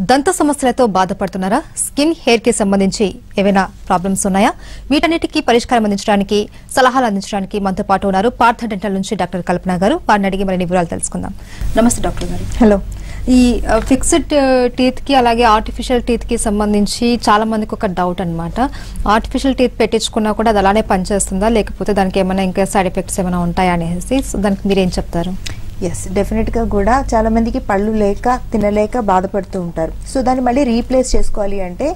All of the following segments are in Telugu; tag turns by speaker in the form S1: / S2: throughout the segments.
S1: దంత సమస్యలతో బాధపడుతున్నారా? స్కిన్ హెయిర్కి సంబంధించి ఏవైనా ప్రాబ్లమ్స్ ఉన్నాయా? వీటన్నిటికీ పరిష్కారం అందించడానికి సలహాలు అందించడానికి మనతో పాటు ఉన్నారు పార్థ డెంటల్ నుంచి డాక్టర్ కల్పన గారు. వారిని అడిగి మరిన్ని వివరాలు తెలుసుకుందాం. నమస్తే డాక్టర్ గారు.
S2: హలో.
S1: ఈ ఫిక్స్డ్ టీత్కి అలాగే ఆర్టిఫిషియల్ టీత్కి సంబంధించి చాలా మందికి ఒక డౌట్ అన్నమాట. ఆర్టిఫిషియల్ టీత్ పెట్టించుకున్నా కూడా అది అలానే పనిచేస్తుందా? లేకపోతే దానికి ఏమైనా ఇంకా సైడ్ ఎఫెక్ట్స్ ఏమైనా ఉంటాయా అనేసి? దానికి మీరేం చెప్తారు?
S2: ఎస్ డెఫినెట్గా కూడా చాలా మందికి పళ్ళు లేక తినలేక బాధపడుతూ ఉంటారు. సో దాన్ని మళ్ళీ రీప్లేస్ చేసుకోవాలి అంటే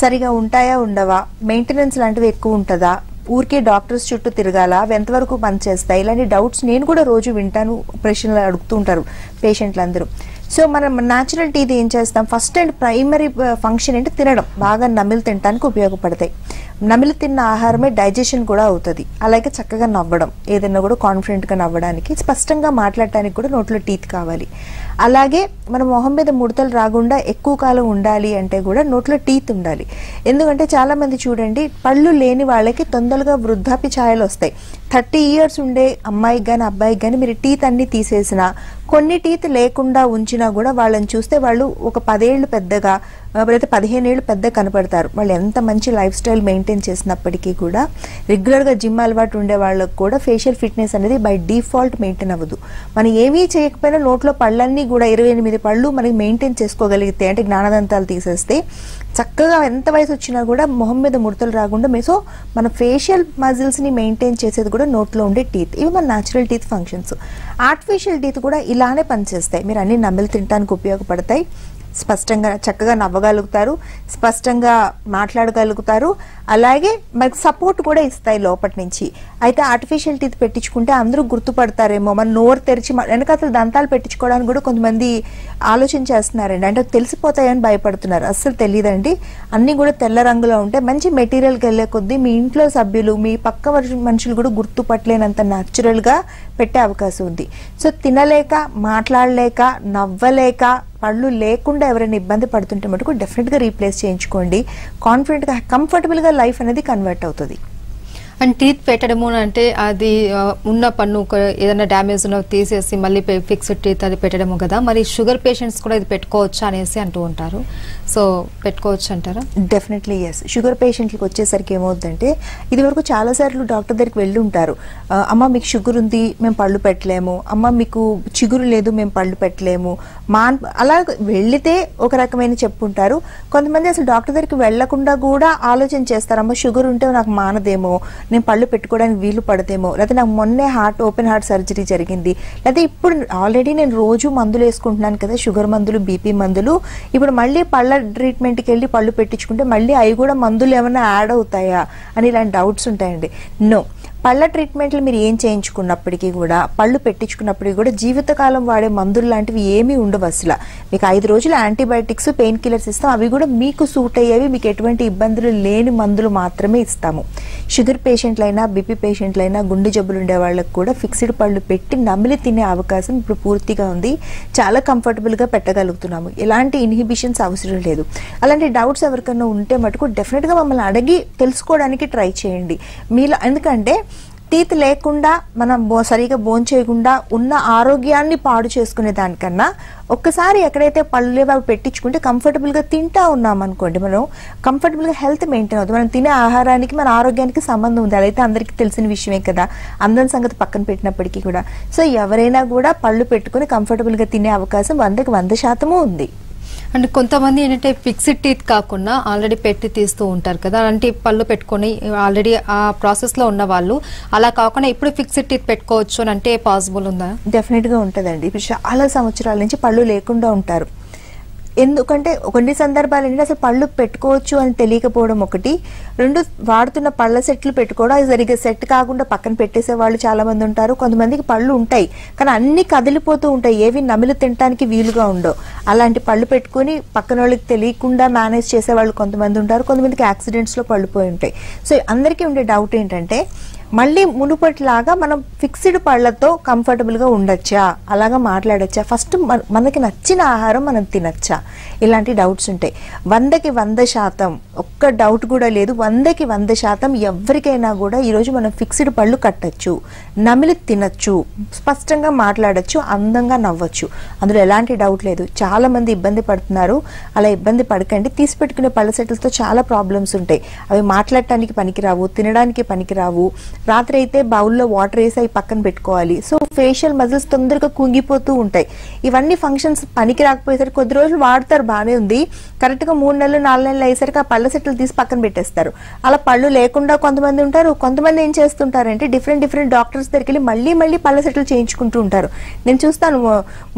S2: సరిగా ఉంటాయా ఉండవా? మెయింటెనెన్స్ లాంటివి ఎక్కువ ఉంటుందా? ఊరికే డాక్టర్స్ చుట్టూ తిరగాల? అవి ఎంతవరకు పనిచేస్తాయి? ఇలాంటి డౌట్స్ నేను కూడా రోజు వింటాను ప్రశ్నలు అడుగుతూ ఉంటారు పేషెంట్లు అందరూ సో మనం న్యాచురల్ టీది ఏం చేస్తాం? ఫస్ట్ అండ్ ప్రైమరీ ఫంక్షన్ ఏంటి? తినడం. బాగా నమిలి తినడానికి ఉపయోగపడతాయి. నమిలి తిన్న ఆహారమే డైజెషన్ కూడా అవుతుంది. అలాగే చక్కగా నవ్వడం. ఏదైనా కూడా కాన్ఫిడెంట్గా నవ్వడానికి స్పష్టంగా మాట్లాడటానికి కూడా నోట్లో టీత్ కావాలి. అలాగే మన మొహం మీద ముడతలు రాకుండా ఎక్కువ కాలం ఉండాలి అంటే కూడా నోట్లో టీత్ ఉండాలి. ఎందుకంటే చాలామంది చూడండి పళ్ళు లేని వాళ్ళకి తొందరగా వృద్ధాప్య ఛాయలు వస్తాయి. థర్టీ ఇయర్స్ ఉండే అమ్మాయికి కానీ అబ్బాయికి కానీ మీరు టీత్ అన్నీ తీసేసినా కొన్ని టీత్ లేకుండా ఉంచినా కూడా వాళ్ళని చూస్తే వాళ్ళు ఒక పదేళ్ళు పెద్దగా లేకపోతే పదిహేను ఏళ్ళు పెద్ద కనపడతారు. వాళ్ళు ఎంత మంచి లైఫ్ స్టైల్ మెయింటైన్ చేసినప్పటికీ కూడా రెగ్యులర్గా జిమ్ అలవాటు ఉండే వాళ్ళకి కూడా ఫేషియల్ ఫిట్నెస్ అనేది బై డిఫాల్ట్ మెయింటైన్ అవ్వదు. మనం ఏమీ చేయకపోయినా నోట్లో పళ్ళన్నీ కూడా ఇరవై ఎనిమిది పళ్ళు మనకి మెయింటైన్ చేసుకోగలిగితే అంటే జ్ఞానదంతాలు తీసేస్తే చక్కగా ఎంత వయసు వచ్చినా కూడా మొహం మీద ముడతలు రాకుండా మీ సో మన ఫేషియల్ మజిల్స్ని మెయింటైన్ చేసేది కూడా నోట్లో ఉండే టీత్ ఇవి మన natural teeth functions artificial teeth కూడా ఇలానే పనిచేస్తాయి. మీరు అన్ని నమ్మిలు తినడానికి ఉపయోగపడతాయి. స్పష్టంగా చక్కగా నవ్వగలుగుతారు స్పష్టంగా మాట్లాడగలుగుతారు. అలాగే మనకు సపోర్ట్ కూడా ఇస్తాయి లోపటి నుంచి. అయితే ఆర్టిఫిషియల్ టీత్ పెట్టించుకుంటే అందరూ గుర్తుపడతారేమో. మన నోరు తెరిచి మ- అసలు దంతాలు పెట్టించుకోవడానికి కూడా కొంతమంది ఆలోచన చేస్తున్నారండి అంటే తెలిసిపోతాయని భయపడుతున్నారు. అస్సలు తెలియదండి అన్నీ కూడా తెల్ల రంగులో ఉంటే మంచి మెటీరియల్కి వెళ్ళే కొద్దీ మీ ఇంట్లో సభ్యులు మీ పక్క మనుషులు కూడా గుర్తుపట్టలేనంత న్యాచురల్గా పెట్టే అవకాశం ఉంది. సో తినలేక మాట్లాడలేక నవ్వలేక పళ్ళు లేకుండా ఎవరైనా ఇబ్బంది పడుతుంటే మటుకు డెఫినెట్గా రీప్లేస్ చేయించుకోండి. కాన్ఫిడెంట్గా కంఫర్టబుల్గా లైఫ్ అనేది కన్వర్ట్ అవుతుంది.
S1: అండ్ టీత్ పెట్టడము అంటే అది ఉన్న పన్ను ఒక ఏదైనా డ్యామేజ్ ఉన్న తీసేసి మళ్ళీ ఫిక్స్డ్ టీత్ అది పెట్టడము కదా. మరి షుగర్ పేషెంట్స్ కూడా ఇది పెట్టుకోవచ్చా అనేసి అంటూ ఉంటారు. సో పెట్టుకోవచ్చు అంటారా?
S2: డెఫినెట్లీ ఎస్ షుగర్ పేషెంట్లకు వచ్చేసరికి ఏమవుతుందంటే ఇది వరకు చాలాసార్లు డాక్టర్ దగ్గరికి వెళ్ళి ఉంటారు. అమ్మ మీకు షుగర్ ఉంది మేము పళ్ళు పెట్టలేము. అమ్మ మీకు చిగురు లేదు మేము పళ్ళు పెట్టలేము. మా అలా వెళితే ఒక రకమైన చెప్పుంటారు. కొంతమంది అసలు డాక్టర్ దగ్గరికి వెళ్ళకుండా కూడా ఆలోచన చేస్తారు అమ్మ షుగర్ ఉంటే నాకు మానదేమో. నేను పళ్ళు పెట్టుకోవడానికి వీలు పడదేమో. లేకపోతే నాకు మొన్నే హార్ట్ ఓపెన్ హార్ట్ సర్జరీ జరిగింది. లేకపోతే ఇప్పుడు ఆల్రెడీ నేను రోజు మందులు వేసుకుంటున్నాను కదా షుగర్ మందులు బీపీ మందులు. ఇప్పుడు మళ్ళీ పళ్ళ ట్రీట్మెంట్కి వెళ్ళి పళ్ళు పెట్టించుకుంటే మళ్ళీ అవి కూడా మందులు ఏమైనా యాడ్ అవుతాయా? అని ఇలాంటి డౌట్స్ ఉంటాయండి. నో. పళ్ళ ట్రీట్మెంట్లు మీరు ఏం చేయించుకున్నప్పటికీ కూడా పళ్ళు పెట్టించుకున్నప్పటికీ కూడా జీవితకాలం వాడే మందులు లాంటివి ఏమీ ఉండవు అసలు. మీకు ఐదు రోజులు యాంటీబయాటిక్స్ పెయిన్ కిల్లర్స్ ఇస్తాం. అవి కూడా మీకు సూట్ అయ్యేవి మీకు ఎటువంటి ఇబ్బందులు లేని మందులు మాత్రమే ఇస్తాము. షుగర్ పేషెంట్లైనా బీపీ పేషెంట్లైనా గుండె జబ్బులు ఉండే వాళ్ళకి కూడా ఫిక్స్డ్ పళ్ళు పెట్టి నమిలి తినే అవకాశం ఇప్పుడు పూర్తిగా ఉంది. చాలా కంఫర్టబుల్గా పెట్టగలుగుతున్నాము. ఎలాంటి ఇన్హిబిషన్స్ అవసరం లేదు. అలాంటి డౌట్స్ ఎవరికైనా ఉంటే మటుకు డెఫినెట్గా మమ్మల్ని అడిగి తెలుసుకోవడానికి ట్రై చేయండి. మీలో ఎందుకంటే టీత్ లేకుండా మనం బో సరిగా బోన్ చేయకుండా ఉన్న ఆరోగ్యాన్ని పాడు చేసుకునే దానికన్నా ఒక్కసారి ఎక్కడైతే పళ్ళు అవి పెట్టించుకుంటే కంఫర్టబుల్గా తింటా ఉన్నాం అనుకోండి మనం కంఫర్టబుల్గా హెల్త్ మెయింటైన్ అవుతుంది మనం తినే ఆహారానికి మన ఆరోగ్యానికి సంబంధం ఉంది. అదైతే అందరికీ తెలిసిన విషయమే కదా. అందరి సంగతి పక్కన పెట్టినప్పటికీ కూడా. సో ఎవరైనా కూడా పళ్ళు పెట్టుకుని కంఫర్టబుల్గా తినే అవకాశం వందకి వంద శాతము ఉంది.
S1: అండ్ కొంతమంది ఏంటంటే ఫిక్స్డ్ టీత్ కాకుండా ఆల్రెడీ పెట్టి తీస్తూ ఉంటారు కదా అలాంటి పళ్ళు పెట్టుకొని ఆల్రెడీ ఆ ప్రాసెస్లో ఉన్న వాళ్ళు అలా కాకుండా ఇప్పుడు ఫిక్స్డ్ టీత్ పెట్టుకోవచ్చు అని అంటే పాసిబుల్ ఉందా?
S2: డెఫినెట్గా ఉంటుందండి. ఇప్పుడు చాలా సంవత్సరాల నుంచి పళ్ళు లేకుండా ఉంటారు. ఎందుకంటే కొన్ని సందర్భాలు ఏంటంటే అసలు పళ్ళు పెట్టుకోవచ్చు అని తెలియకపోవడం ఒకటి. రెండు వాడుతున్న పళ్ళ సెట్లు పెట్టుకోవడం అది సరిగ్గా సెట్ కాకుండా పక్కన పెట్టేసే వాళ్ళు చాలా మంది ఉంటారు. కొంతమందికి పళ్ళు ఉంటాయి. కానీ అన్ని కదిలిపోతూ ఉంటాయి. ఏవి నమిలి తినడానికి వీలుగా ఉండవు. అలాంటి పళ్ళు పెట్టుకొని పక్కన వాళ్ళకి తెలియకుండా మేనేజ్ చేసే వాళ్ళు కొంతమంది ఉంటారు. కొంతమందికి యాక్సిడెంట్స్లో పళ్ళు పోయి ఉంటాయి. సో అందరికీ ఉండే డౌట్ ఏంటంటే మళ్ళీ మునుపటిలాగా మనం ఫిక్స్డ్ పళ్ళతో కంఫర్టబుల్గా ఉండొచ్చా? అలాగా మాట్లాడొచ్చా? ఫస్ట్ మనకి నచ్చిన ఆహారం మనం తినచ్చా? ఇలాంటి డౌట్స్ ఉంటాయి. వందకి వంద శాతం ఒక్క డౌట్ కూడా లేదు వందకి వంద శాతం ఎవరికైనా కూడా ఈరోజు మనం ఫిక్స్డ్ పళ్ళు కట్టచ్చు నమిలి తినచ్చు స్పష్టంగా మాట్లాడొచ్చు అందంగా నవ్వచ్చు. అందులో ఎలాంటి డౌట్ లేదు. చాలా మంది ఇబ్బంది పడుతున్నారు. అలా ఇబ్బంది పడకండి. తీసి పెట్టుకునే పళ్ళ సెట్లతో చాలా ప్రాబ్లమ్స్ ఉంటాయి. అవి మాట్లాడటానికి పనికిరావు తినడానికి పనికిరావు. రాత్రి అయితే బౌల్లో వాటర్ వేసి అవి పక్కన పెట్టుకోవాలి. సో ఫేషియల్ మజిల్స్ తొందరగా కుంగిపోతూ ఉంటాయి. ఇవన్నీ ఫంక్షన్స్ పనికి రాకపోయేసరికి కొద్ది రోజులు వాడతారు బాగానే ఉంది. కరెక్ట్గా మూడు నెలలు నాలుగు నెలలు అయ్యేసరికి ఆ పళ్ళ సెట్లు తీసి పక్కన పెట్టేస్తారు. అలా పళ్ళు లేకుండా కొంతమంది ఉంటారు. కొంతమంది ఏం చేస్తుంటారంటే డిఫరెంట్ డిఫరెంట్ డాక్టర్స్ దగ్గరికి వెళ్ళి మళ్ళీ మళ్ళీ పళ్ళ సెట్లు చేయించుకుంటూ ఉంటారు. నేను చూస్తాను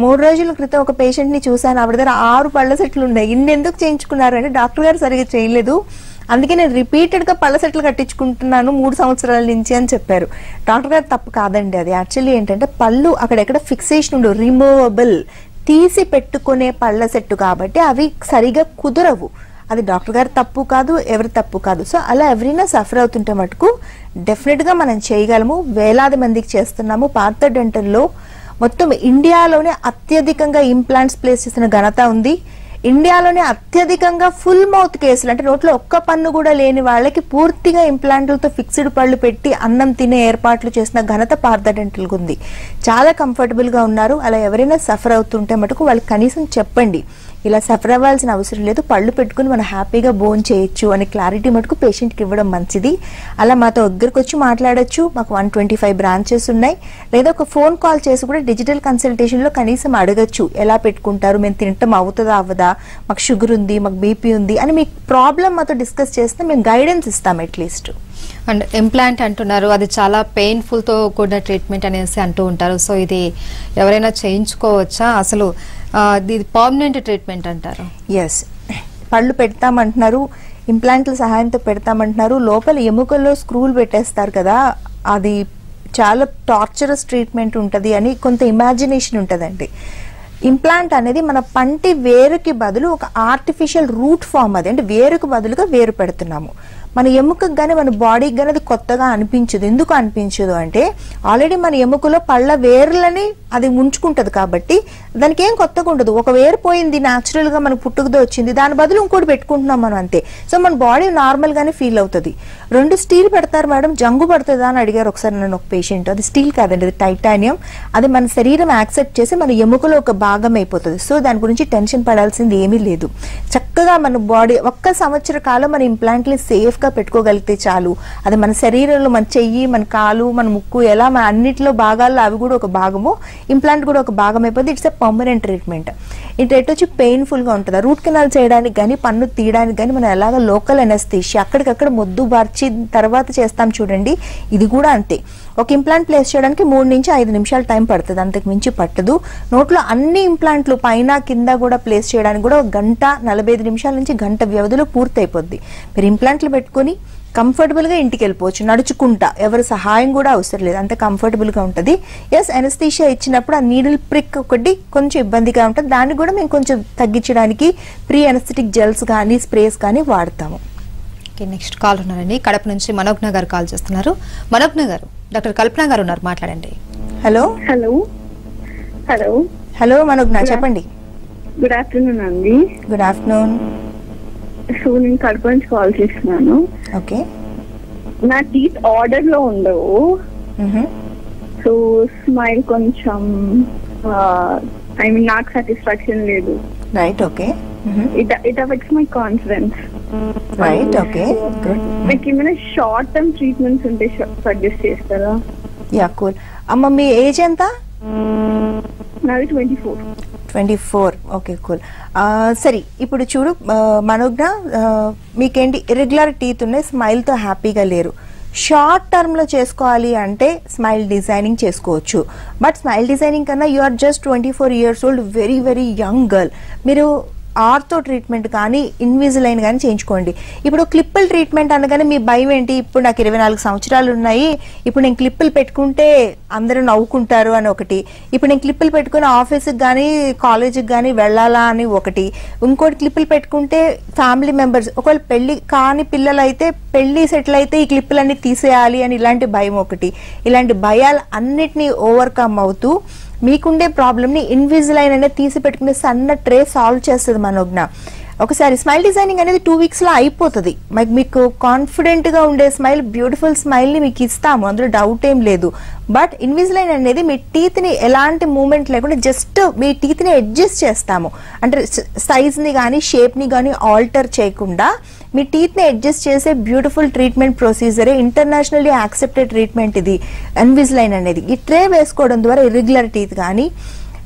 S2: మూడు రోజుల క్రితం ఒక పేషెంట్ని చూశాను. ఆవిడ దగ్గర ఆరు పళ్ళ సెట్లు ఉన్నాయి. ఇన్ని ఎందుకు చేయించుకున్నారు అంటే డాక్టర్ గారు సరిగా చేయలేదు. అందుకే నేను రిపీటెడ్గా పళ్ళ సెట్లు కట్టించుకుంటున్నాను మూడు సంవత్సరాల నుంచి అని చెప్పారు. డాక్టర్ గారు తప్పు కాదండి అది. యాక్చువల్లీ ఏంటంటే పళ్ళు అక్కడెక్కడ ఫిక్సేషన్ ఉండవు. రిమూవబుల్ తీసి పెట్టుకునే పళ్ళ సెట్టు కాబట్టి అవి సరిగా కుదరవు. అది డాక్టర్ గారు తప్పు కాదు ఎవరి తప్పు కాదు. సో అలా ఎవరైనా సఫర్ అవుతుంటే మటుకు డెఫినెట్గా మనం చేయగలము. వేలాది మందికి చేస్తున్నాము. పాత డెంటల్లో మొత్తం ఇండియాలోనే అత్యధికంగా ఇంప్లాంట్స్ ప్లేస్ చేసిన ఘనత ఉంది. ఇండియాలోనే అత్యధికంగా ఫుల్ మౌత్ కేసులు అంటే నోట్లో ఒక్క పన్ను కూడా లేని వాళ్ళకి పూర్తిగా ఇంప్లాంట్లతో ఫిక్స్డ్ పళ్ళు పెట్టి అన్నం తినే ఏర్పాట్లు చేసిన ఘనత పార్థ డెంటల్కి ఉంది. చాలా కంఫర్టబుల్గా ఉన్నారు. అలా ఎవరైనా సఫర్ అవుతుంటే మటుకు వాళ్ళకి కనీసం చెప్పండి. ఇలా సఫర్ అవ్వాల్సిన అవసరం లేదు. పళ్ళు పెట్టుకుని మనం హ్యాపీగా బోన్ చేయొచ్చు అనే క్లారిటీ మటుకు పేషెంట్కి ఇవ్వడం మంచిది. అలా మాతో దగ్గరకు వచ్చి మాట్లాడొచ్చు. మాకు వన్ ట్వంటీ ఫైవ్ బ్రాంచెస్ ఉన్నాయి. లేదా ఒక ఫోన్ కాల్ చేసి కూడా డిజిటల్ కన్సల్టేషన్లో కనీసం అడగచ్చు. ఎలా పెట్టుకుంటారు? మేము తినటం అవుతుందా? అవ్వదా? మాకు షుగర్ ఉంది మాకు బీపీ ఉంది అని మీ ప్రాబ్లం మాతో డిస్కస్ చేస్తే మేము గైడెన్స్ ఇస్తాం అట్లీస్ట్
S1: అండ్ ఇంప్లాంట్ అంటున్నారు. అది చాలా పెయిన్ఫుల్తో కూడిన ట్రీట్మెంట్ అనేసి అంటూ ఉంటారు. సో ఇది ఎవరైనా చేయించుకోవచ్చా? అసలు ఇది పర్మనెంట్ ట్రీట్మెంట్ అంటారు.
S2: ఎస్ పళ్ళు పెడతామంటున్నారు ఇంప్లాంట్ల సహాయంతో పెడతామంటున్నారు లోపల ఎముకల్లో స్క్రూలు పెట్టేస్తారు కదా అది చాలా టార్చరస్ ట్రీట్మెంట్ ఉంటుంది అని కొంత ఇమాజినేషన్ ఉంటుందండి. ఇంప్లాంట్ అనేది మన పంటి వేరుకి బదులు ఒక ఆర్టిఫిషియల్ రూట్ ఫామ్ అది అంటే వేరుకు బదులుగా వేరు పెడుతున్నాము. మన ఎముకకు కానీ మన బాడీకి కానీ అది కొత్తగా అనిపించదు. ఎందుకు అనిపించదు అంటే ఆల్రెడీ మన ఎముకలో పళ్ళ వేర్లని అది ఉంచుకుంటుంది కాబట్టి దానికి ఏం కొత్తగా ఉండదు. ఒక వేరు పోయింది న్యాచురల్గా మన పుట్టుకతో వచ్చింది దాని బదులు ఇంకోటి పెట్టుకుంటున్నాం మనం అంతే. సో మన బాడీ నార్మల్గానే ఫీల్ అవుతుంది. రెండు స్టీల్ పెడతారు మేడం జంగు పడుతుందా అని అడిగారు ఒకసారి నన్ను ఒక పేషెంట్ అది స్టీల్ కాదండి అది టైటానియం అది మన శరీరం యాక్సెప్ట్ చేసి మన ఎముకలో ఒక భాగం అయిపోతుంది. సో దాని గురించి టెన్షన్ పడాల్సింది ఏమీ లేదు. చక్కగా మన బాడీ ఒక్క సంవత్సర కాలం మన ఇంప్లాంట్ని సేఫ్ సేఫ్గా పెట్టుకోగలిగితే చాలు. అది మన శరీరంలో మన చెయ్యి మన కాలు మన ముక్కు ఎలా మన అన్నిటిలో భాగాల్లో అవి కూడా ఒక భాగము. ఇంప్లాంట్ కూడా ఒక భాగం అయిపోతుంది ఇట్స్ ఎ పర్మనెంట్ ట్రీట్మెంట్ ఈ ట్రీట్ వచ్చి పెయిన్ఫుల్గా ఉంటుంది. రూట్ కెనాల్ చేయడానికి కానీ పన్ను తీయడానికి కానీ మనం ఎలాగ లోకల్ అనేస్తే అక్కడికక్కడ మొద్దు బార్చి తర్వాత చేస్తాం చూడండి. ఇది కూడా అంతే. ఒక ఇంప్లాంట్ ప్లేస్ చేయడానికి మూడు నుంచి ఐదు నిమిషాలు టైం పడుతుంది. అంతకు మించి పట్టదు. నోట్లో అన్ని ఇంప్లాంట్లు పైన కింద కూడా ప్లేస్ చేయడానికి కూడా ఒక గంట నలభై ఐదు నిమిషాల నుంచి గంట వ్యవధిలో పూర్తయిపోద్ది. మీరు ఇంప్లాంట్లు పెట్టుకొని కంఫర్టబుల్గా ఇంటికి వెళ్ళిపోవచ్చు. నడుచుకుంటా. ఎవరి సహాయం కూడా అవసరం లేదు. అంత కంఫర్టబుల్గా ఉంటుంది. ఎస్ ఎనస్థీషియా ఇచ్చినప్పుడు ఆ నీడిల్ ప్రిక్ ఒకటి కొంచెం ఇబ్బందిగా ఉంటుంది. దాన్ని కూడా మేము కొంచెం తగ్గించడానికి ప్రీ ఎనస్థెటిక్ జెల్స్ కానీ స్ప్రేస్ కానీ వాడతాము.
S1: ఓకే నెక్స్ట్ కాల్ ఉన్నారండి. కడప నుంచి మనోజ్ఞ గారు కాల్ చేస్తున్నారు. మనోజ్ఞ గారు డాక్టర్ కల్పన గారు ఉన్నారు మాట్లాడండి.
S2: Hello?
S3: Hello. Hello.
S2: Hello Manogna చెప్పండి.
S3: గుడ్ ఆఫ్టర్నూన్ అండి.
S2: Good afternoon.
S3: సో నేను కడప నుంచి కాల్ చేస్తున్నాను.
S2: ఓకే.
S3: నా టీత్ ఆర్డర్లో ఉండవు సో స్మైల్ కొంచెం ఐ మీన్ నాకు సాటిస్ఫాక్షన్ లేదు.
S2: Right okay.
S3: It it affects my confidence.
S2: Right okay good
S3: మీకు ఏమైనా షార్ట్ టర్మ్ ట్రీట్మెంట్స్ ఉంటే సజెస్ట్ చేస్తారా?
S2: యా కూల్ అమ్మ మీ ఏజ్ ఎంత?
S3: నాది twenty four
S2: twenty four okay cool సరే ఇప్పుడు చూడు మనోజ్ఞ మీకేంటి ఇరెగ్యులర్ టీత్ ఉన్నాయి స్మైల్తో హ్యాపీగా లేరు. షార్ట్ టర్మ్లో చేసుకోవాలి అంటే స్మైల్ డిజైనింగ్ చేసుకోవచ్చు. బట్ స్మైల్ డిజైనింగ్ కన్నా you are just twenty four years old very very young girl మీరు ఆర్థో ట్రీట్మెంట్ కానీ ఇన్విజిలైన్ కానీ చేయించుకోండి. ఇప్పుడు క్లిప్పుల ట్రీట్మెంట్ అనగానే మీ భయం ఏంటి? ఇప్పుడు నాకు ఇరవై నాలుగు సంవత్సరాలు ఉన్నాయి. ఇప్పుడు నేను క్లిప్పులు పెట్టుకుంటే అందరూ నవ్వుకుంటారు అని ఒకటి. ఇప్పుడు నేను క్లిప్పులు పెట్టుకుని ఆఫీస్కి కానీ కాలేజీకి కానీ వెళ్ళాలా అని ఒకటి. ఇంకోటి క్లిప్పులు పెట్టుకుంటే ఫ్యామిలీ మెంబర్స్ ఒకవేళ పెళ్ళి కాని పిల్లలు అయితే పెళ్ళి సెటిల్ అయితే ఈ క్లిప్పులన్నీ తీసేయాలి అని ఇలాంటి భయం ఒకటి. ఇలాంటి భయాలు అన్నిటినీ ఓవర్కమ్ అవుతూ మీకుండే ప్రాబ్లమ్ని ఇన్విజిలైన్ అనేది తీసి పెట్టుకునే సన్న ట్రే సాల్వ్ చేస్తుంది మనోజ్ఞ. ఒకసారి స్మైల్ డిజైనింగ్ అనేది టూ వీక్స్లో అయిపోతుంది. మరి మీకు కాన్ఫిడెంట్గా ఉండే స్మైల్ బ్యూటిఫుల్ స్మైల్ని మీకు ఇస్తాము. అందులో డౌట్ ఏం లేదు. బట్ ఇన్విజిలైన్ అనేది మీ టీత్ని ఎలాంటి మూమెంట్ లేకుండా జస్ట్ మీ టీత్ని అడ్జస్ట్ చేస్తాము. అంటే సైజ్ని కానీ షేప్ని కానీ ఆల్టర్ చేయకుండా మీ టీత్ని అడ్జస్ట్ చేసే బ్యూటిఫుల్ ట్రీట్మెంట్ ప్రొసీజరే ఇంటర్నేషనల్లీ యాక్సెప్టెడ్ ట్రీట్మెంట్ ఇది ఇన్విజిలైన్ అనేది. ఈ ట్రే వేసుకోవడం ద్వారా ఇర్రెగ్యులర్ టీత్ కానీ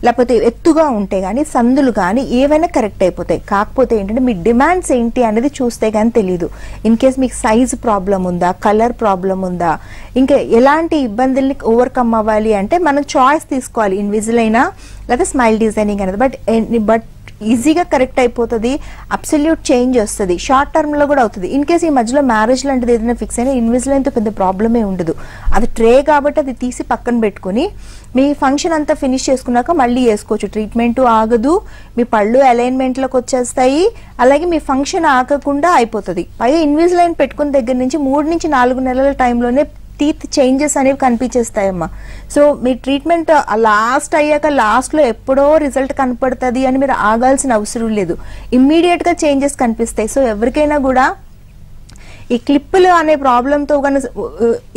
S2: లేకపోతే ఎత్తుగా ఉంటే కానీ సందులు కానీ ఏవైనా కరెక్ట్ అయిపోతాయి. కాకపోతే ఏంటంటే మీ డిమాండ్స్ ఏంటి అనేది చూస్తే కానీ తెలియదు ఇన్ కేస్ మీకు సైజ్ ప్రాబ్లం ఉందా కలర్ ప్రాబ్లం ఉందా ఇంకా ఎలాంటి ఇబ్బందుల్ని ఓవర్కమ్ అవ్వాలి అంటే మనం చాయిస్ తీసుకోవాలి. ఇన్విజిలైనా లేదా స్మైల్ డిజైనింగ్ అనేది. బట్ బట్ eh, ఈజీగా కరెక్ట్ అయిపోతుంది అబ్సల్యూట్ చేంజ్ వస్తుంది షార్ట్ టర్మ్లో కూడా అవుతుంది. ఇన్ కేస్ ఈ మధ్యలో మ్యారేజ్ లాంటిది ఏదైనా ఫిక్స్ అయినా ఇన్విజిలైన్తో పెద్ద ప్రాబ్లమే ఉండదు. అది ట్రే కాబట్టి అది తీసి పక్కన పెట్టుకుని మీ ఫంక్షన్ అంతా ఫినిష్ చేసుకున్నాక మళ్ళీ వేసుకోవచ్చు ట్రీట్మెంట్ ఆగదు మీ పళ్ళు అలైన్మెంట్లోకి వచ్చేస్తాయి అలాగే మీ ఫంక్షన్ ఆగకుండా అయిపోతుంది. పైగా ఇన్విజిలైన్ పెట్టుకున్న దగ్గర నుంచి మూడు నుంచి నాలుగు నెలల టైంలోనే టీత్ చేంజెస్ అనేవి కనిపించేస్తాయమ్మా. సో మీ ట్రీట్మెంట్ లాస్ట్ అయ్యాక లాస్ట్లో ఎప్పుడో రిజల్ట్ కనపడుతుంది అని మీరు ఆగాల్సిన అవసరం లేదు. ఇమ్మీడియట్గా చేంజెస్ కనిపిస్తాయి. సో ఎవరికైనా కూడా ఈ క్లిప్పులు అనే ప్రాబ్లంతో కానీ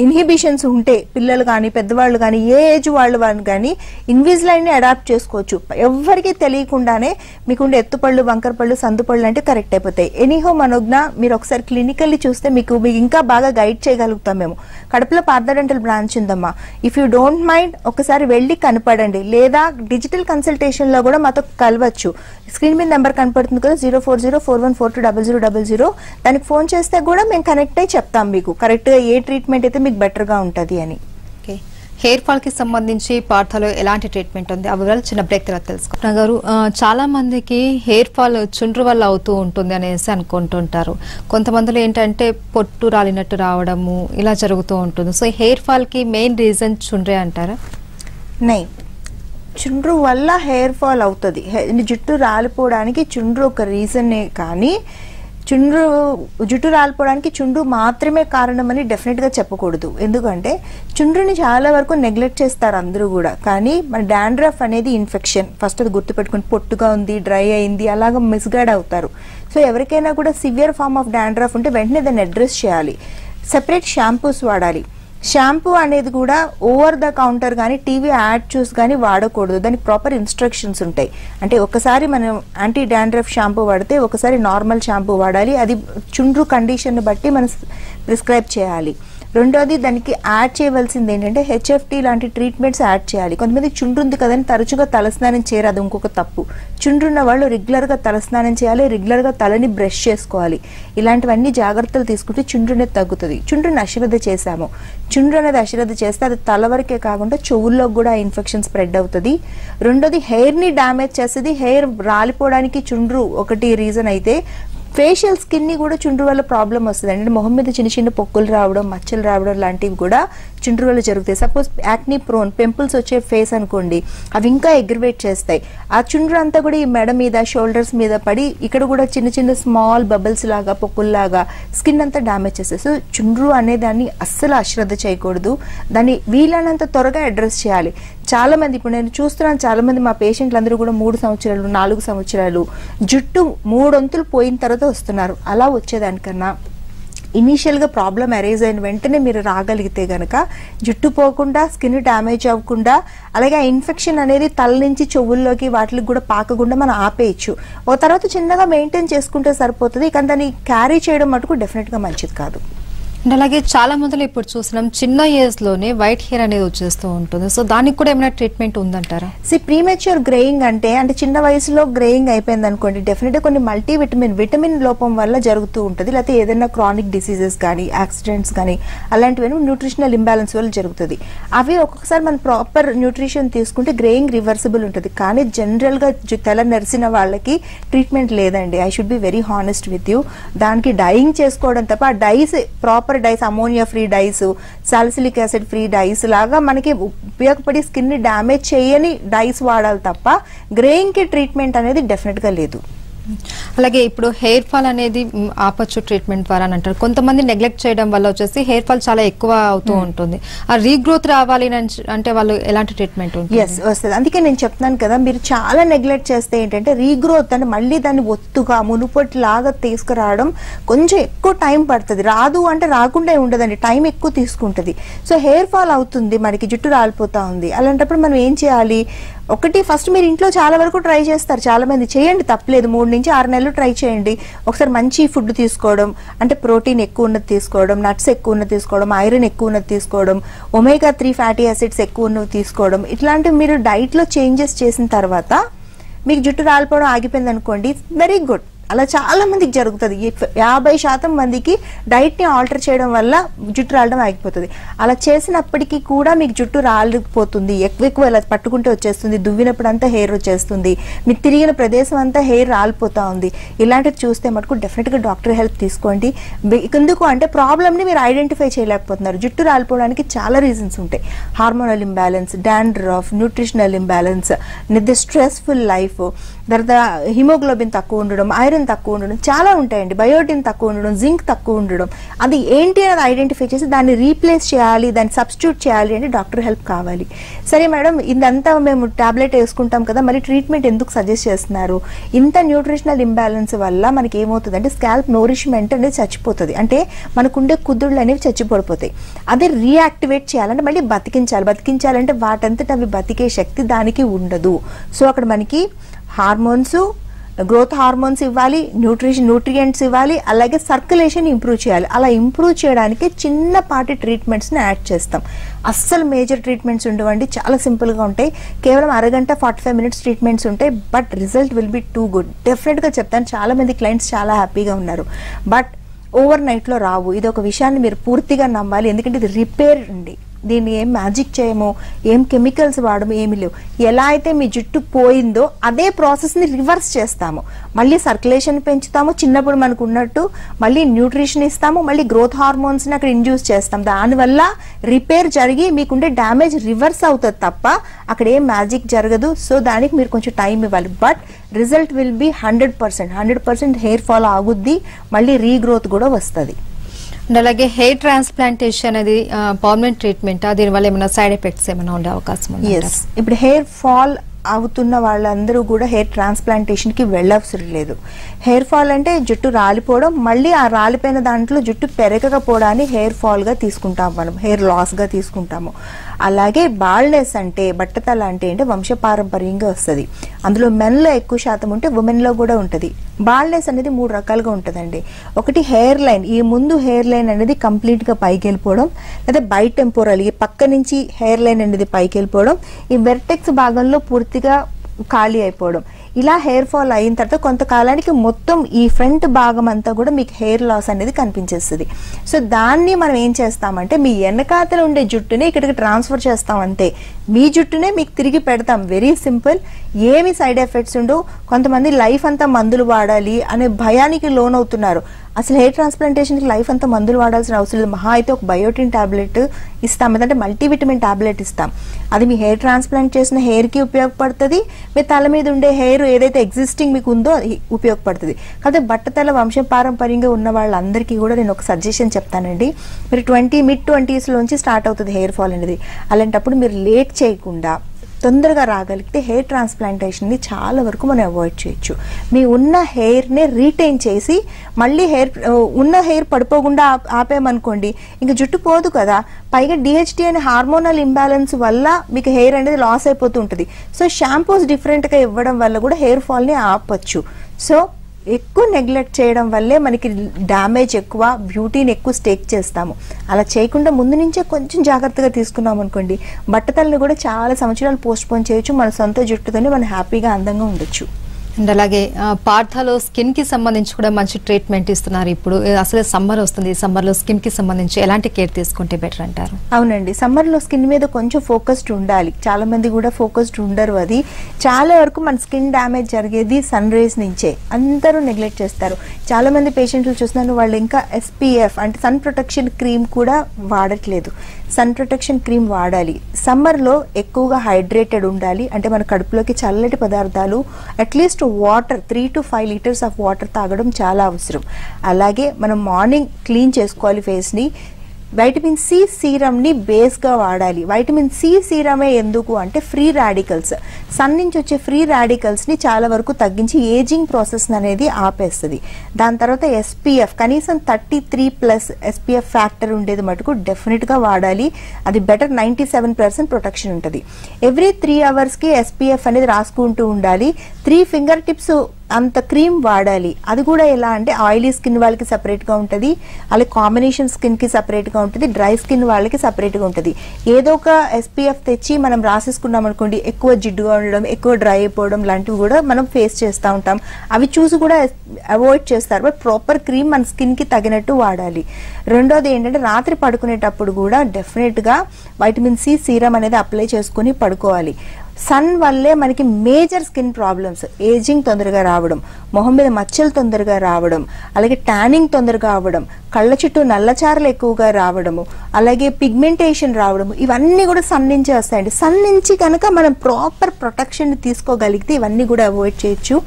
S2: ఇన్హిబిషన్స్ ఉంటే పిల్లలు కానీ పెద్దవాళ్ళు కానీ ఏ ఏజ్ వాళ్ళు వాళ్ళు కానీ ఇన్విజిలైన్ని అడాప్ట్ చేసుకోవచ్చు. ఎవరికి తెలియకుండానే మీకుండే ఎత్తుపళ్ళు వంకర పళ్ళు అంటే కరెక్ట్ అయిపోతాయి. ఎనీహో మనోజ్ఞ మీరు ఒకసారి క్లినికల్లీ చూస్తే మీకు మీకు ఇంకా బాగా గైడ్ చేయగలుగుతాం మేము. కడుపులో పార్థడెంటల్ బ్రాంచ్ ఉందమ్మా. ఇఫ్ యూ డోంట్ మైండ్ ఒకసారి వెళ్ళి కనపడండి. లేదా డిజిటల్ కన్సల్టేషన్లో కూడా మాతో కలవచ్చు. స్క్రీన్ మీద నెంబర్ కనపడుతుంది కదా zero four zero four one four two double zero double zero దానికి ఫోన్ చేస్తే కూడా మేము కనెక్ట్ అయ్యి చెప్తాం మీకు. కరెక్ట్గా ఏ ట్రీట్మెంట్ అయితే మీకు బెటర్గా ఉంటుంది అని.
S1: ఓకే. హెయిర్ ఫాల్కి సంబంధించి పార్థలో ఎలాంటి ట్రీట్మెంట్ ఉంది? ఆ వివరాలు చిన్న బ్రేక్ తర్వాత తెలుసుకుంటాం గారు చాలా మందికి హెయిర్ ఫాల్ చుండ్రు వల్ల అవుతూ ఉంటుంది అనేసి అనుకుంటుంటారు. కొంతమందిలో ఏంటంటే పొట్టు రాలినట్టు రావడము ఇలా జరుగుతూ ఉంటుంది. సో హెయిర్ ఫాల్కి మెయిన్ రీజన్ చుండ్రే అంటారా?
S2: నై. చుండ్రు వల్ల హెయిర్ ఫాల్ అవుతుంది. జుట్టు రాలిపోవడానికి చుండ్రు ఒక రీజనే కానీ చుండ్రు జుట్టు రాలిపోవడానికి చుండ్రు మాత్రమే కారణమని డెఫినెట్గా చెప్పకూడదు. ఎందుకంటే చుండ్రుని చాలా వరకు నెగ్లెక్ట్ చేస్తారు అందరూ కూడా. కానీ మన డాండ్రఫ్ అనేది ఇన్ఫెక్షన్ ఫస్ట్ అది గుర్తుపెట్టుకుని పొట్టుగా ఉంది డ్రై అయింది అలాగ మిస్గైడ్ అవుతారు. సో ఎవరికైనా కూడా సివియర్ ఫార్మ్ ఆఫ్ డాండ్రఫ్ ఉంటే వెంటనే దాన్ని అడ్రస్ చేయాలి. సెపరేట్ షాంపూస్ వాడాలి. షాంపూ అనేది కూడా ఓవర్ ద కౌంటర్ కానీ టీవీ యాడ్ చూసి కానీ వాడకూడదు. దానికి ప్రాపర్ ఇన్స్ట్రక్షన్స్ ఉంటాయి. అంటే ఒకసారి మనం యాంటీ డాండ్రఫ్ షాంపూ వాడితే ఒకసారి నార్మల్ షాంపూ వాడాలి. అది చుండ్రు కండిషన్ బట్టి మనం ప్రిస్క్రైబ్ చేయాలి. రెండోది దానికి యాడ్ చేయవలసింది ఏంటంటే హెచ్ఎఫ్టీ లాంటి ట్రీట్మెంట్స్ యాడ్ చేయాలి. కొంతమంది చుండ్రు ఉంది కదని తరచుగా తలస్నానం చేయరు అది ఇంకొక తప్పు. చుండ్రున్న వాళ్ళు రెగ్యులర్గా తలస్నానం చేయాలి రెగ్యులర్గా తలని బ్రష్ చేసుకోవాలి. ఇలాంటివన్నీ జాగ్రత్తలు తీసుకుంటే చుండ్రు అనేది తగ్గుతుంది. చుండ్రుని అశ్రద్ధ చేశాము. చుండ్రు అనేది అశ్రద్ధ చేస్తే అది తల వరకే కాకుండా చెవుల్లో కూడా ఇన్ఫెక్షన్ స్ప్రెడ్ అవుతుంది. రెండోది హెయిర్ని డ్యామేజ్ చేస్తుంది. హెయిర్ రాలిపోవడానికి చుండ్రు ఒకటి రీజన్ అయితే ఫేషియల్ స్కిన్ని కూడా చుండ్రు వల్ల ప్రాబ్లం వస్తుంది. అంటే మొహం మీద చిన్న చిన్న పొక్కులు రావడం మచ్చలు రావడం లాంటివి కూడా చుండ్రు వల్ల జరుగుతాయి. సపోజ్ యాక్నీ ప్రోన్ పింపుల్స్ వచ్చే ఫేస్ అనుకోండి అవి ఇంకా ఎగ్రివేట్ చేస్తాయి. ఆ చుండ్రు అంతా కూడా ఈ మెడ మీద షోల్డర్స్ మీద పడి ఇక్కడ కూడా చిన్న చిన్న స్మాల్ బబుల్స్ లాగా పొక్కుల్లాగా స్కిన్ అంతా డ్యామేజ్ చేస్తాయి. సో చుండ్రు అనే దాన్ని అస్సలు అశ్రద్ధ చేయకూడదు. దాన్ని వీలైనంత త్వరగా అడ్రస్ చేయాలి. చాలా మంది ఇప్పుడు నేను చూస్తున్నాను చాలా మంది మా పేషెంట్లు అందరూ కూడా మూడు సంవత్సరాలు నాలుగు సంవత్సరాలు జుట్టు మూడొంతులు పోయిన తర్వాత వస్తున్నారు. అలా వచ్చేదానికన్నా ఇనీషియల్గా ప్రాబ్లం అరైజ్ అయిన వెంటనే మీరు రాగలిగితే కనుక జుట్టు పోకుండా స్కిన్ డ్యామేజ్ అవ్వకుండా అలాగే ఆ ఇన్ఫెక్షన్ అనేది తల నుంచి చెవుల్లోకి వాటికి కూడా పాకకుండా మనం ఆపేయచ్చు. ఓ తర్వాత చిన్నగా మెయింటైన్ చేసుకుంటే సరిపోతుంది కానీ దాన్ని క్యారీ చేయడం మటుకు డెఫినెట్గా మంచిది కాదు.
S1: అండ్ అలాగే చాలా మందిలో ఇప్పుడు చూస్తున్నాం చిన్న ఏజ్లోనే వైట్ హెయిర్ అనేది వచ్చేస్తూ ఉంటుంది. సో దానికి కూడా ఏమైనా ట్రీట్మెంట్ ఉందంటారా?
S2: సి ప్రీమెచ్యూర్ గ్రేయింగ్ అంటే అంటే చిన్న వయసులో గ్రేయింగ్ అయిపోయింది అనుకోండి డెఫినెట్గా కొన్ని మల్టీ విటమిన్ విటమిన్ లోపం వల్ల జరుగుతూ ఉంటుంది. లేకపోతే ఏదైనా క్రానిక్ డిసీజెస్ కానీ యాక్సిడెంట్స్ కానీ అలాంటివి న్యూట్రిషనల్ ఇంబ్యాలెన్స్ వల్ల జరుగుతుంది. అవి ఒక్కొక్కసారి మనం ప్రాపర్ న్యూట్రిషన్ తీసుకుంటే గ్రేయింగ్ రివర్సిబుల్ ఉంటుంది. కానీ జనరల్గా తెల నరిసిన వాళ్ళకి ట్రీట్మెంట్ లేదండి. I should be very honest with you దానికి డైయింగ్ చేసుకోవడం తప్ప ఆ dyes proper dyes ammonia free dyes salicylic acid free dyes లాగా మనకి ఉపయోగపడి స్కిన్ని డ్యామేజ్ చేయని డైస్ వాడాలి తప్ప గ్రేయింగ్కి ట్రీట్మెంట్ అనేది డెఫినెట్గా లేదు.
S1: అలాగే ఇప్పుడు హెయిర్ ఫాల్ అనేది ఆపచ్చు ట్రీట్మెంట్ ద్వారా అని అంటారు. కొంతమంది నెగ్లెక్ట్ చేయడం వల్ల వచ్చేసి హెయిర్ ఫాల్ చాలా ఎక్కువ అవుతూ ఉంటుంది. ఆ రీగ్రోత్ రావాలి అని అంటే వాళ్ళు ఎలాంటి ట్రీట్మెంట్ ఉంటుంది?
S2: ఎస్ వస్తుంది. అందుకే నేను చెప్తున్నాను కదా మీరు చాలా నెగ్లెక్ట్ చేస్తే ఏంటంటే రీగ్రోత్ అంటే మళ్ళీ దాన్ని ఒత్తుగా మునుపటి లాగా తీసుకురావడం కొంచెం ఎక్కువ టైం పడుతుంది. రాదు అంటే రాకుండా ఉండదండి టైం ఎక్కువ తీసుకుంటుంది. సో హెయిర్ ఫాల్ అవుతుంది మనకి జుట్టు రాలిపోతా ఉంది. అలాంటప్పుడు మనం ఏం చేయాలి? ఒకటి ఫస్ట్ మీరు ఇంట్లో చాలా వరకు ట్రై చేస్తారు. చాలా మంది చేయండి తప్పలేదు. మూడు నుంచి ఆరు నెలలు ట్రై చేయండి. ఒకసారి మంచి ఫుడ్ తీసుకోవడం అంటే ప్రోటీన్ ఎక్కువ ఉన్నది తీసుకోవడం నట్స్ ఎక్కువ ఉన్నది తీసుకోవడం ఐరన్ ఎక్కువ ఉన్నది తీసుకోవడం ఒమేగా త్రీ ఫ్యాటీ యాసిడ్స్ ఎక్కువ ఉన్నవి తీసుకోవడం ఇట్లాంటివి మీరు డైట్లో చేంజెస్ చేసిన తర్వాత మీకు జుట్టు రాలిపోవడం ఆగిపోయింది అనుకోండి వెరీ గుడ్ అలా చాలా మందికి జరుగుతుంది. యాభై శాతం మందికి డైట్ని ఆల్టర్ చేయడం వల్ల జుట్టు రాలడం ఆగిపోతుంది. అలా చేసినప్పటికీ కూడా మీకు జుట్టు రాలిపోతుంది. ఎక్కువ ఎక్కువ ఇలా పట్టుకుంటే వచ్చేస్తుంది. దువ్వినప్పుడు అంతా హెయిర్ వచ్చేస్తుంది. మీరు తిరిగిన ప్రదేశం అంతా హెయిర్ రాలిపోతా ఉంది. ఇలాంటివి చూస్తే మటుకు డెఫినెట్గా డాక్టర్ హెల్ప్ తీసుకోండి. ఎందుకు అంటే ప్రాబ్లమ్ని మీరు ఐడెంటిఫై చేయలేకపోతున్నారు. జుట్టు రాలిపోవడానికి చాలా రీజన్స్ ఉంటాయి. Hormonal imbalance dandruff nutritional imbalance నిద్ర స్ట్రెస్ఫుల్ లైఫ్ తర్వాత హిమోగ్లోబిన్ తక్కువ ఉండడం ఐరన్ తక్కువ ఉండడం చాలా ఉంటాయండి. బయోటిన్ తక్కువ ఉండడం జింక్ తక్కువ ఉండడం. అది ఏంటి అనేది ఐడెంటిఫై చేసి దాన్ని రీప్లేస్ చేయాలి దాన్ని సబ్స్టిట్యూట్ చేయాలి అంటే డాక్టర్ హెల్ప్ కావాలి. సరే మేడం ఇదంతా మేము టాబ్లెట్ వేసుకుంటాం కదా మరి ట్రీట్మెంట్ ఎందుకు సజెస్ట్ చేస్తున్నారు? ఇంత న్యూట్రిషనల్ ఇంబ్యాలెన్స్ వల్ల మనకి ఏమవుతుంది అంటే స్కాల్ప్ నోరిష్మెంట్ అనేది చచ్చిపోతుంది. అంటే మనకుండే కుదుళ్ళు అనేవి చచ్చిపడిపోతాయి. అదే రీయాక్టివేట్ చేయాలంటే మళ్ళీ బతికించాలి. బతికించాలంటే వాటంతట అవి బతికే శక్తి దానికి ఉండదు. సో అక్కడ మనకి హార్మోన్స్ గ్రోత్ హార్మోన్స్ ఇవ్వాలి న్యూట్రిషన్ న్యూట్రియంట్స్ ఇవ్వాలి అలాగే సర్క్యులేషన్ ఇంప్రూవ్ చేయాలి. అలా ఇంప్రూవ్ చేయడానికి చిన్నపాటి ట్రీట్మెంట్స్ని యాడ్ చేస్తాం. అస్సలు మేజర్ ట్రీట్మెంట్స్ ఉండవండి. చాలా సింపుల్గా ఉంటాయి. కేవలం అరగంట ఫార్టీ ఫైవ్ మినిట్స్ ట్రీట్మెంట్స్ ఉంటాయి but result will be too good డెఫినెట్గా చెప్తాను. చాలామంది క్లయింట్స్ చాలా హ్యాపీగా ఉన్నారు. బట్ ఓవర్ నైట్లో రావు. ఇది ఒక విషయాన్ని మీరు పూర్తిగా నమ్మాలి. ఎందుకంటే ఇది రిపేర్ అండి. దీన్ని ఏం మ్యాజిక్ చేయము? ఏం కెమికల్స్ వాడము? ఏమి లేవు. ఎలా అయితే మీ జుట్టు పోయిందో అదే ప్రాసెస్ని రివర్స్ చేస్తాము. మళ్ళీ సర్క్యులేషన్ పెంచుతాము. చిన్నప్పుడు మనకు ఉన్నట్టు మళ్ళీ న్యూట్రిషన్ ఇస్తాము. మళ్ళీ గ్రోత్ హార్మోన్స్ని అక్కడ ఇండ్యూస్ చేస్తాం. దానివల్ల రిపేర్ జరిగి మీకుండే డ్యామేజ్ రివర్స్ అవుతుంది తప్ప అక్కడ ఏం మ్యాజిక్ జరగదు. సో దానికి మీరు కొంచెం టైం ఇవ్వాలి. But result will be hundred percent hundred percent hair fall ఆగుద్ది. మళ్ళీ రీగ్రోత్ కూడా వస్తుంది.
S1: అలాగే హెయిర్ ట్రాన్స్ప్లాంటేషన్ అనేది పర్మనెంట్ ట్రీట్మెంట్? దీనివల్ల ఏమైనా సైడ్ ఎఫెక్ట్స్ ఏమైనా ఉండే అవకాశం ఉంది
S2: ఇప్పుడు హెయిర్ ఫాల్ అవుతున్న వాళ్ళందరూ కూడా హెయిర్ ట్రాన్స్ప్లాంటేషన్కి వెళ్ళవసరం లేదు. హెయిర్ ఫాల్ అంటే జుట్టు రాలిపోవడం మళ్ళీ ఆ రాలిపోయిన దాంట్లో జుట్టు పెరగకపోవడాన్ని హెయిర్ ఫాల్గా తీసుకుంటాం మనం హెయిర్ లాస్గా తీసుకుంటాము. అలాగే బాల్నెస్ అంటే బట్టతల అంటే అంటే వంశపారంపర్యంగా వస్తుంది. అందులో మెన్లో ఎక్కువ శాతం ఉంటే ఉమెన్లో కూడా ఉంటుంది. బాల్నెస్ అనేది మూడు రకాలుగా ఉంటుందండి. ఒకటి హెయిర్ లైన్ ఈ ముందు హెయిర్ లైన్ అనేది కంప్లీట్గా పైకి వెళ్ళిపోవడం లేదా బై టెంపోరల్ ఈ పక్క నుంచి హెయిర్ లైన్ అనేది పైకి వెళ్ళిపోవడం ఈ వెర్టెక్స్ భాగంలో పూర్తి పూర్తిగా ఖాళీ అయిపోవడం. ఇలా హెయిర్ ఫాల్ అయిన తర్వాత కొంతకాలానికి మొత్తం ఈ ఫ్రంట్ భాగం అంతా కూడా మీకు హెయిర్ లాస్ అనేది కనిపించేస్తుంది. సో దాన్ని మనం ఏం చేస్తామంటే మీ వెనకాతలు ఉండే జుట్టుని ఇక్కడికి ట్రాన్స్ఫర్ చేస్తాం అంతే. మీ జుట్టునే మీకు తిరిగి పెడతాం. వెరీ సింపుల్ ఏమి సైడ్ ఎఫెక్ట్స్ ఉండవు. కొంతమంది లైఫ్ అంతా మందులు వాడాలి అనే భయానికి లోన్ అవుతున్నారు అసలు హెయిర్ ట్రాన్స్ప్లాంటేషన్కి లైఫ్ అంతా మందులు వాడాల్సిన అవసరం లేదు. మహా అయితే ఒక బయోటిన్ టాబ్లెట్ ఇస్తాం. లేదంటే మల్టీవిటమిన్ టాబ్లెట్ ఇస్తాం. అది మీ హెయిర్ ట్రాన్స్ప్లాంట్ చేసిన హెయిర్కి ఉపయోగపడుతుంది. మీ తల మీద ఉండే హెయిర్ ఏదైతే ఎగ్జిస్టింగ్ మీకు ఉందో అది ఉపయోగపడుతుంది. కాకపోతే బట్టతల వంశ పారంపర్యంగా ఉన్న వాళ్ళందరికీ కూడా నేను ఒక సజెషన్ చెప్తానండి. మీరు ట్వంటీ మిడ్ ట్వంటీస్లోంచి స్టార్ట్ అవుతుంది హెయిర్ ఫాల్ అనేది. అలాంటప్పుడు మీరు లేట్ చేయకుండా తొందరగా రాగలిగితే హెయిర్ ట్రాన్స్ప్లాంటేషన్ని చాలా వరకు మనం అవాయిడ్ చేయొచ్చు. మీ ఉన్న హెయిర్ని రీటైన్ చేసి మళ్ళీ హెయిర్ ఉన్న హెయిర్ పడిపోకుండా ఆప్- ఆపేమనుకోండి ఇంకా జుట్టు పోదు కదా. పైగా డిహెచ్డి అనే హార్మోనల్ ఇంబ్యాలెన్స్ వల్ల మీకు హెయిర్ అనేది లాస్ అయిపోతూ ఉంటుంది. సో షాంపూస్ డిఫరెంట్గా ఇవ్వడం వల్ల కూడా హెయిర్ ఫాల్ని ఆపచ్చు. సో ఎక్కువ నెగ్లెక్ట్ చేయడం వల్లే మనకి డ్యామేజ్ ఎక్కువ బ్యూటీని ఎక్కువ స్టేక్ చేస్తాము. అలా చేయకుండా ముందు నుంచే కొంచెం జాగ్రత్తగా తీసుకున్నాం అనుకోండి బట్టతల్ని కూడా చాలా సంవత్సరాలు పోస్ట్ పోన్ చేయొచ్చు మన సొంత జుట్టుతోనే మనం హ్యాపీగా అందంగా ఉండొచ్చు.
S1: అండ్ అలాగే పార్థాలో స్కిన్కి సంబంధించి కూడా మంచి ట్రీట్మెంట్ ఇస్తున్నారు ఇప్పుడు. అసలు అసలే సమ్మర్ వస్తుంది. సమ్మర్లో స్కిన్కి సంబంధించి ఎలాంటి కేర్ తీసుకుంటే బెటర్ అంటారు?
S2: అవునండి. సమ్మర్లో స్కిన్ మీద కొంచెం ఫోకస్డ్ ఉండాలి. చాలా మంది కూడా ఫోకస్డ్ ఉండరు అది. చాలా వరకు మన స్కిన్ డ్యామేజ్ జరిగేది సన్ రేస్ నుంచే. అందరూ నెగ్లెక్ట్ చేస్తారు. చాలా మంది పేషెంట్లు చూస్తున్నాను వాళ్ళు ఇంకా ఎస్పీఎఫ్ అంటే సన్ ప్రొటెక్షన్ క్రీమ్ కూడా వాడట్లేదు. సన్ ప్రొటెక్షన్ క్రీమ్ వాడాలి. సమ్మర్లో ఎక్కువగా హైడ్రేటెడ్ ఉండాలి. అంటే మన కడుపులోకి చల్లటి పదార్థాలు at least water three to five litres of water తాగడం చాలా అవసరం. అలాగే మనం మార్నింగ్ క్లీన్ చేసుకోవాలి ఫేస్ని. వైటమిన్ సి సీరమ్ని బేస్గా వాడాలి. వైటమిన్ సి సీరమే ఎందుకు అంటే ఫ్రీ రాడికల్స్ సన్ నుంచి వచ్చే ఫ్రీ రాడికల్స్ని చాలా వరకు తగ్గించి ఏజింగ్ ప్రాసెస్ అనేది ఆపేస్తుంది. దాని తర్వాత ఎస్పీఎఫ్ కనీసం thirty three plus SPF factor ఉండేది మటుకు డెఫినెట్గా వాడాలి. అది better ninety seven percent protection ఉంటుంది ఎవ్రీ త్రీ అవర్స్కి ఎస్పీఎఫ్ అనేది రాసుకుంటూ ఉండాలి. త్రీ ఫింగర్ టిప్స్ అంత క్రీమ్ వాడాలి. అది కూడా ఎలా అంటే ఆయిలీ స్కిన్ వాళ్ళకి సపరేట్గా ఉంటుంది. అలాగే కాంబినేషన్ స్కిన్కి సపరేట్గా ఉంటుంది. డ్రై స్కిన్ వాళ్ళకి సపరేట్గా ఉంటుంది. ఏదో ఒక ఎస్పీఎఫ్ తెచ్చి మనం రాసేసుకున్నాం అనుకోండి ఎక్కువ జిడ్డుగా ఉండడం ఎక్కువ డ్రై అయిపోవడం లాంటివి కూడా మనం ఫేస్ చేస్తూ ఉంటాం. అవి చూసి కూడా అవాయిడ్ చేస్తారు. బట్ ప్రాపర్ క్రీమ్ మన స్కిన్కి తగినట్టు వాడాలి. రెండోది ఏంటంటే రాత్రి పడుకునేటప్పుడు కూడా డెఫినెట్గా వైటమిన్ సి సీరం అనేది అప్లై చేసుకుని పడుకోవాలి. సన్ వల్లే మనకి మేజర్ స్కిన్ ప్రాబ్లమ్స్ ఏజింగ్ తొందరగా రావడం మొహం మీద మచ్చలు తొందరగా రావడం అలాగే ట్యానింగ్ తొందరగా అవ్వడం కళ్ళ చుట్టూ నల్లచారలు ఎక్కువగా రావడము అలాగే పిగ్మెంటేషన్ రావడము ఇవన్నీ కూడా సన్ నుంచే వస్తాయండి. సన్ నుంచి కనుక మనం ప్రాపర్ ప్రొటెక్షన్ తీసుకోగలిగితే ఇవన్నీ కూడా అవాయిడ్ చేయొచ్చు.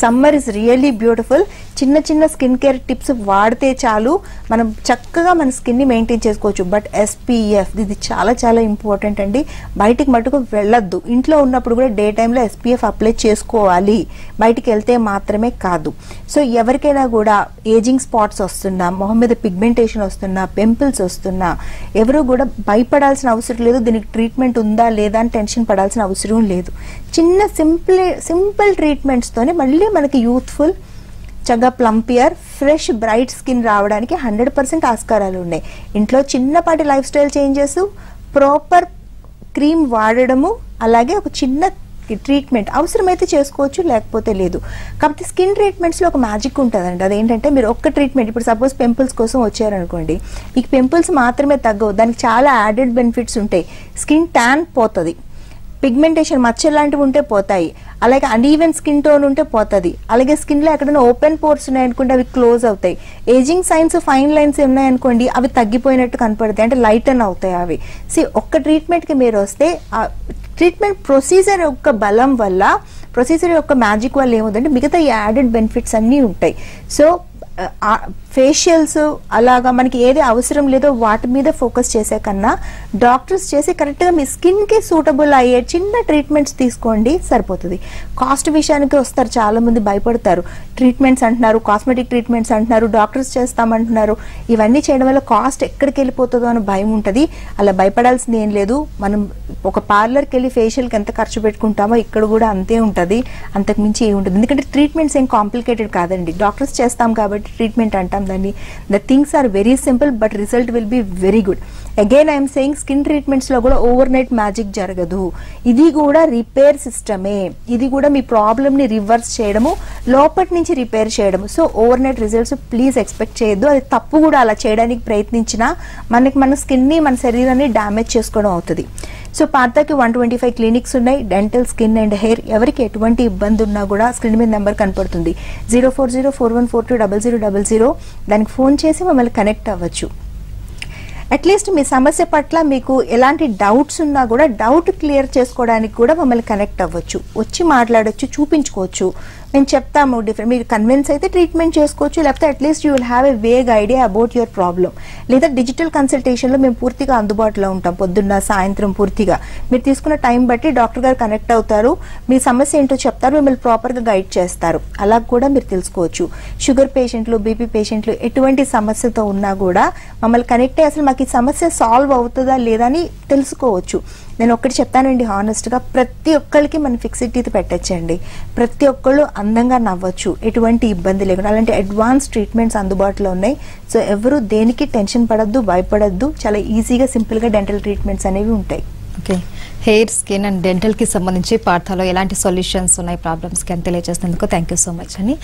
S2: Summer is really beautiful. చిన్న చిన్న స్కిన్ కేర్ టిప్స్ వాడితే చాలు. మనం చక్కగా మన స్కిన్ని మెయింటైన్ చేసుకోవచ్చు. బట్ ఎస్పీఎఫ్ ఇది చాలా చాలా ఇంపార్టెంట్ అండి. బయటికి మటుకు వెళ్ళొద్దు. ఇంట్లో ఉన్నప్పుడు కూడా డే టైంలో ఎస్పీఎఫ్ అప్లై చేసుకోవాలి. బయటికి వెళ్తే మాత్రమే కాదు. సో ఎవరికైనా కూడా ఏజింగ్ స్పాట్స్ వస్తున్నా మొహం మీద పిగ్మెంటేషన్ వస్తున్నా పింపుల్స్ వస్తున్నా ఎవరు కూడా భయపడాల్సిన అవసరం లేదు. దీనికి ట్రీట్మెంట్ ఉందా లేదా అని టెన్షన్ పడాల్సిన అవసరం లేదు. చిన్న సింపుల్ సింపుల్ ట్రీట్మెంట్స్తోనే మళ్ళీ మనకి యూత్ఫుల్ చక్కగా ప్లంపియర్ ఫ్రెష్ బ్రైట్ స్కిన్ రావడానికి హండ్రెడ్ పర్సెంట్ ఆస్కారాలు ఉన్నాయి. ఇంట్లో చిన్నపాటి life style changes proper cream వాడడము అలాగే ఒక చిన్న ట్రీట్మెంట్ అవసరమైతే చేసుకోవచ్చు లేకపోతే లేదు. కాకపోతే స్కిన్ ట్రీట్మెంట్స్లో ఒక మ్యాజిక్ ఉంటుందండి. అదేంటంటే మీరు ఒక్క ట్రీట్మెంట్ ఇప్పుడు సపోజ్ పింపుల్స్ కోసం వచ్చారనుకోండి ఈ పింపుల్స్ మాత్రమే తగ్గవు. దానికి చాలా యాడెడ్ బెనిఫిట్స్ ఉంటాయి. స్కిన్ ట్యాన్ పోతుంది. పిగ్మెంటేషన్ మచ్చలు లాంటివి ఉంటే పోతాయి. అలాగే అన్ఈవెన్ స్కిన్ టోన్ ఉంటే పోతుంది. అలాగే స్కిన్లో ఎక్కడైనా ఓపెన్ పోర్స్ ఉన్నాయనుకోండి అవి క్లోజ్ అవుతాయి. ఏజింగ్ సైన్స్ ఫైన్ లైన్స్ ఉన్నాయనుకోండి అవి తగ్గిపోయినట్టు కనపడతాయి. అంటే లైటన్ అవుతాయి అవి. సి ఒక్క ట్రీట్మెంట్కి మీరు వస్తే ఆ ట్రీట్మెంట్ ప్రొసీజర్ యొక్క బలం వల్ల ప్రొసీజర్ యొక్క మ్యాజిక్ వల్ల ఏముందంటే మిగతా యాడెడ్ బెనిఫిట్స్ అన్నీ ఉంటాయి. సో ఫేషియల్స్ అలాగా మనకి ఏది అవసరం లేదో వాటి మీద ఫోకస్ చేసే కన్నా డాక్టర్స్ చేసి కరెక్ట్గా మీ స్కిన్కి సూటబుల్ అయ్యే చిన్న ట్రీట్మెంట్స్ తీసుకోండి సరిపోతుంది. కాస్ట్ విషయానికి వస్తారు చాలామంది భయపడతారు. ట్రీట్మెంట్స్ అంటున్నారు కాస్మెటిక్ ట్రీట్మెంట్స్ అంటున్నారు డాక్టర్స్ చేస్తామంటున్నారు. ఇవన్నీ చేయడం వల్ల కాస్ట్ ఎక్కడికి వెళ్ళిపోతుందో అని భయం ఉంటుంది. అలా భయపడాల్సింది ఏం లేదు. మనం ఒక పార్లర్కి వెళ్ళి ఫేషియల్కి ఎంత ఖర్చు పెట్టుకుంటామో ఇక్కడ కూడా అంతే ఉంటుంది. అంతకు మించి ఉంటుంది ఎందుకంటే ట్రీట్మెంట్స్ ఏం కాంప్లికేటెడ్ కాదండి. డాక్టర్స్ చేస్తాం కాబట్టి ట్రీట్మెంట్ అంటాం. ఉందండి. The things are very simple but result will be very good again I'm saying skin ట్రీట్మెంట్స్లో కూడా ఓవర్ నైట్ మ్యాజిక్ జరగదు. ఇది కూడా రిపేర్ సిస్టమే ఇది కూడా మీ ప్రాబ్లమ్ని రివర్స్ చేయడము లోపటి నుంచి రిపేర్ చేయడము. So overnight results please expect చేయొద్దు. అది తప్పు కూడా అలా చేయడానికి ప్రయత్నించినా మనకి మన స్కిన్ని మన శరీరాన్ని డ్యామేజ్ చేసుకోవడం అవుతుంది. సో పార్థకి వన్ ట్వంటీ ఫైవ్ క్లినిక్స్ ఉన్నాయి డెంటల్ స్కిన్ అండ్ హెయిర్ ఎవరికి ఎటువంటి ఇబ్బంది ఉన్నా కూడా స్క్రీన్ మీద నెంబర్ కనపడుతుంది. Zero four zero four one four two double zero double zero దానికి ఫోన్ చేసి మమ్మల్ని కనెక్ట్ అవ్వచ్చు. అట్లీస్ట్ మీ సమస్య పట్ల మీకు ఎలాంటి డౌట్స్ ఉన్నా కూడా డౌట్ క్లియర్ చేసుకోవడానికి కూడా మమ్మల్ని కనెక్ట్ అవ్వచ్చు. వచ్చి మాట్లాడచ్చు చూపించుకోవచ్చు. మేము చెప్తాము డిఫరెంట్ మీరు కన్విన్స్ అయితే ట్రీట్మెంట్ చేసుకోవచ్చు లేకపోతే at least you will have a vague idea about your problem లేదా డిజిటల్ కన్సల్టేషన్లో మేము పూర్తిగా అందుబాటులో ఉంటాం పొద్దున్న సాయంత్రం పూర్తిగా. మీరు తీసుకున్న టైం బట్టి డాక్టర్ గారు కనెక్ట్ అవుతారు మీ సమస్య ఏంటో చెప్తారు మిమ్మల్ని ప్రాపర్గా గైడ్ చేస్తారు. అలా కూడా మీరు తెలుసుకోవచ్చు. షుగర్ పేషెంట్లు బీపీ పేషెంట్లు ఎటువంటి సమస్యతో ఉన్నా కూడా మమ్మల్ని కనెక్ట్ అయ్యి అసలు మాకు ఈ సమస్య సాల్వ్ అవుతుందా లేదా అని తెలుసుకోవచ్చు. నేను ఒక్కటి చెప్తానండి హానెస్ట్గా ప్రతి ఒక్కరికి మనం ఫిక్స్డ్ టీత్ పెట్టచ్చండి. ప్రతి ఒక్కళ్ళు అందంగా నవ్వచ్చు ఎటువంటి ఇబ్బంది లేకుండా. అలాంటి అడ్వాన్స్ ట్రీట్మెంట్స్ అందుబాటులో ఉన్నాయి. సో ఎవరు దేనికి టెన్షన్ పడద్దు భయపడద్దు చాలా ఈజీగా సింపుల్గా డెంటల్ ట్రీట్మెంట్స్ అనేవి ఉంటాయి.
S1: ఓకే. హెయిర్ స్కిన్ అండ్ డెంటల్కి సంబంధించి పార్థాలో ఎలాంటి సొల్యూషన్స్ ఉన్నాయి ప్రాబ్లమ్స్కి అని తెలియజేసినందుకు థ్యాంక్ యూ సో మచ్ అని